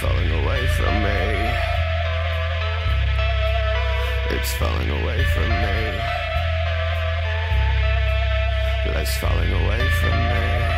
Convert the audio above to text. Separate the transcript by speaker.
Speaker 1: falling away from me. It's falling away from me. Less falling away from me.